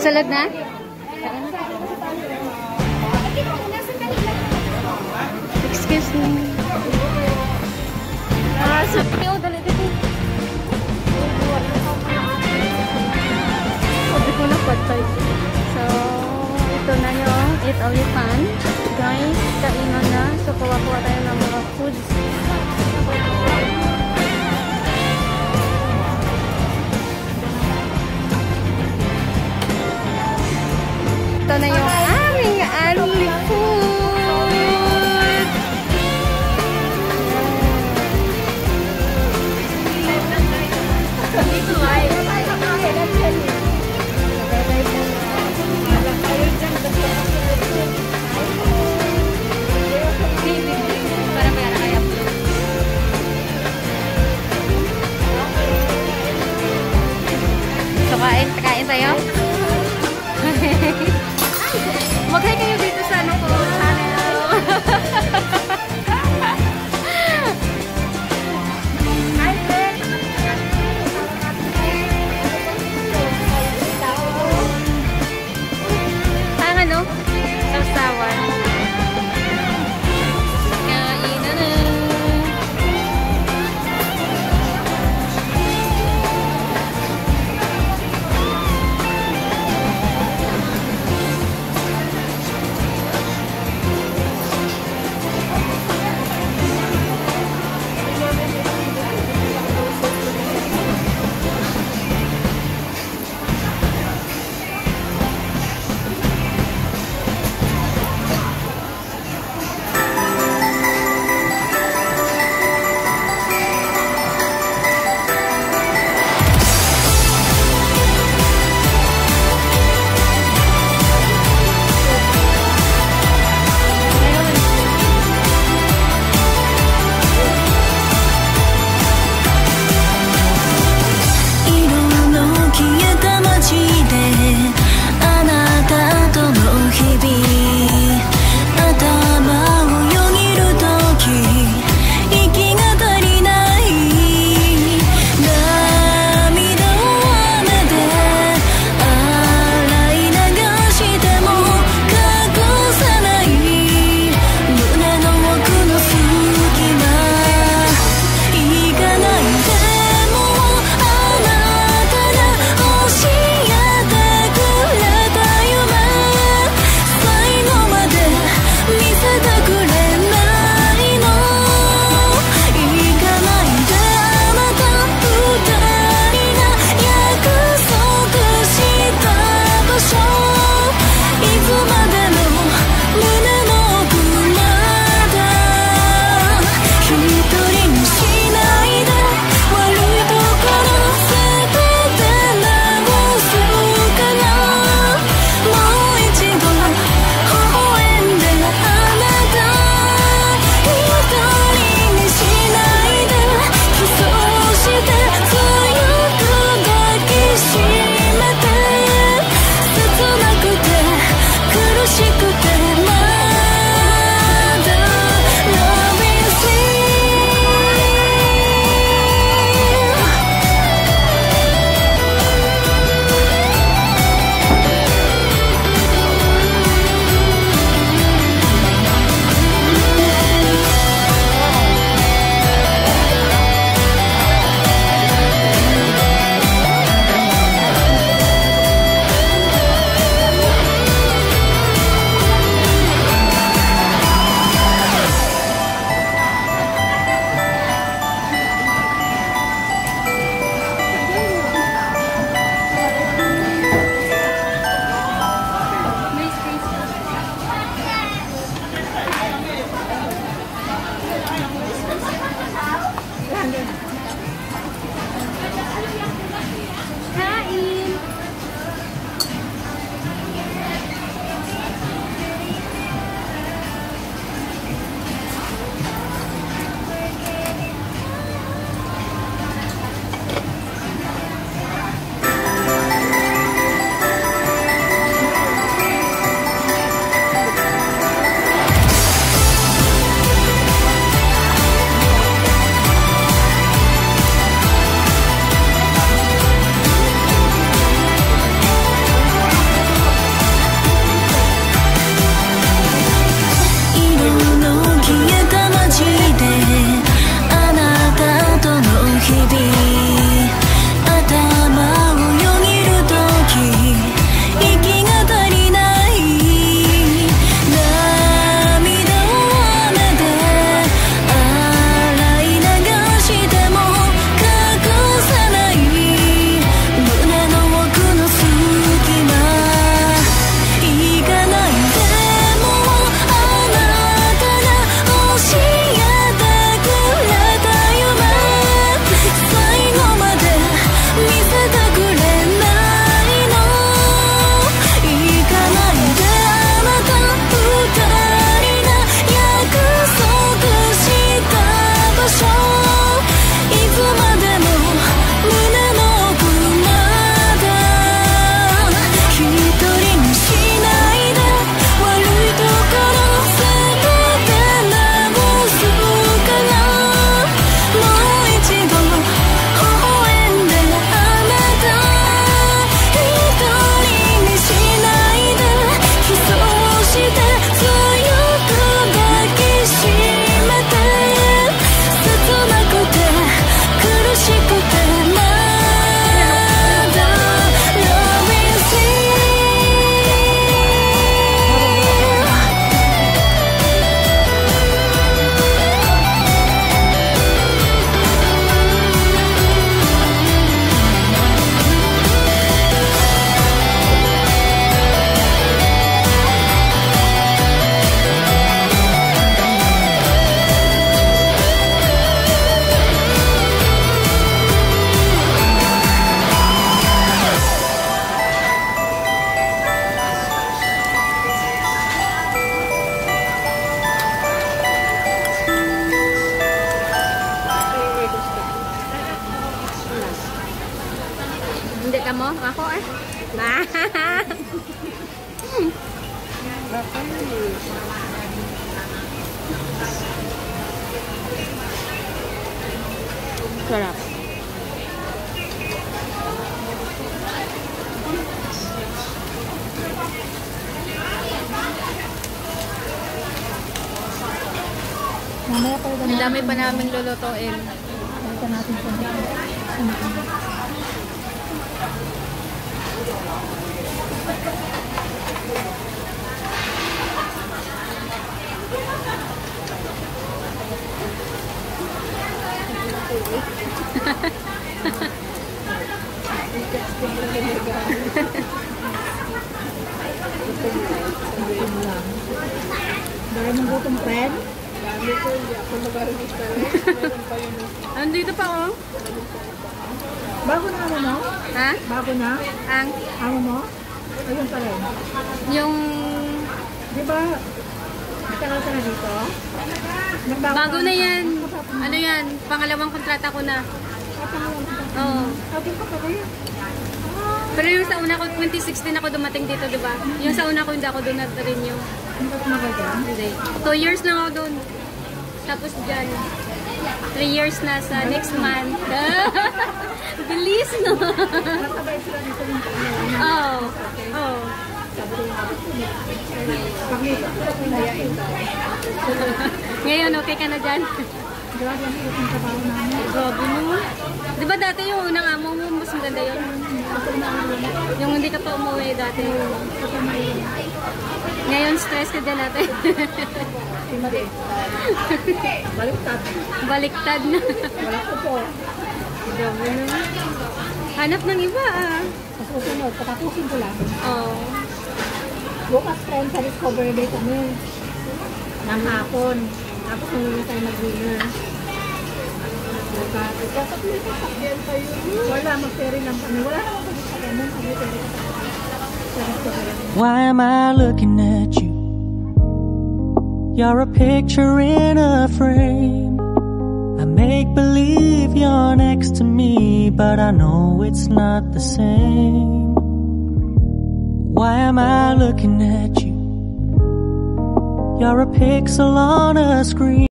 Salad na? Excuse me. Ah, sabi ko, dali. Sabi ko na patay. So, ito na yung Eat Only Fun. Guys, kainan na. So, kuha-kuha tayo ng mga foods. Na yung Sarap. Mamaya pa rin Ang dami pa namin lulutuin. Ito natin sa Dahil mong gutom, friend. Andito pa oh. Bago na ano mo? Ha? Bago na? Ang Amo mo? Ayun pa rin. yung Di ba? Na dito? Bago na yan. Ano yan? Pangalawang kontrata ko na. Oo. Sabi ko pa. Pero yung sa una ko, 2016 ako dumating dito, di ba? Yung sa una ko, hindi ako doon na-renew. Hindi. Two years lang ako doon. Tapos dyan. Three years na sa next month. Bilis, no? Nasabay sila dito. Oo. Oo. Ngayon, okay ka na dyan? Grabe ang hirap ng trabaho namin. Grabe mo. Di ba dati yung unang amo mo, mas maganda yun? Yung hindi ka pa umuwi dati. Ngayon, stress ka dyan natin. Baliktad. Baliktad na. Wala ko po. Grabe mo. Hanap ng iba ah. Sa susunod, patapusin ko lang. Oo. Bukas friend sa Day kami. Hapon. Tapos tayo mag-dinner. Bukas. Wala, mag-ferry. Wala naman Why am I looking at you? You're a picture in a frame. I make believe you're next to me, but I know it's not the same. Why am I looking at you? You're a pixel on a screen.